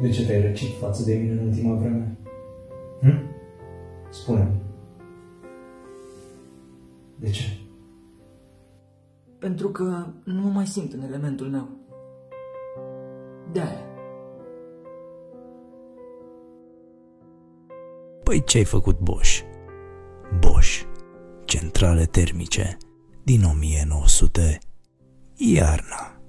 De ce te-ai răcit față de mine în ultima vreme? Hm? spune De ce? Pentru că nu mă mai simt în elementul meu. De-aia. Păi ce-ai făcut Bosch? Bosch. Centrale termice din 1900. Iarna.